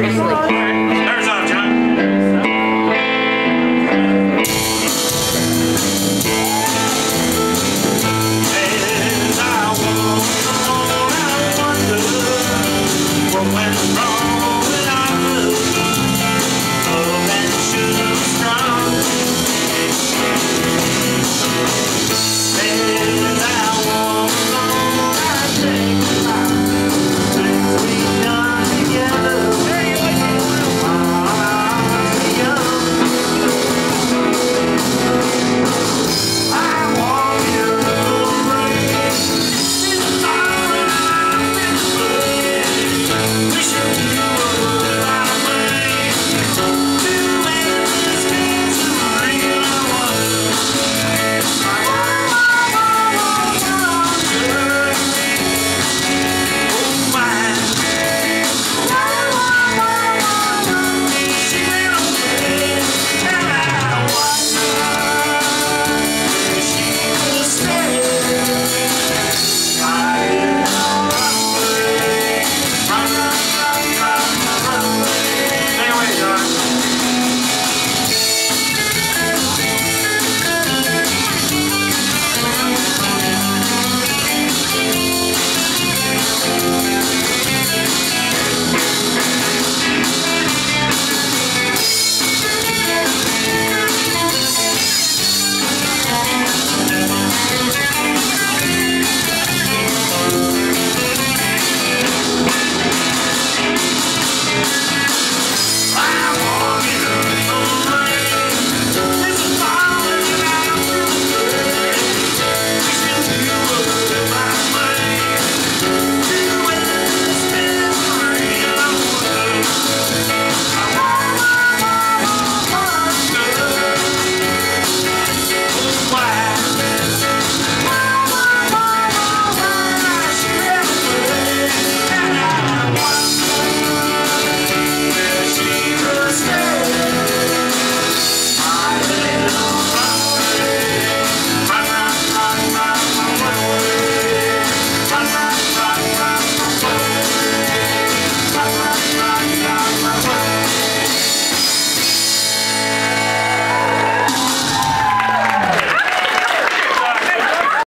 Seriously.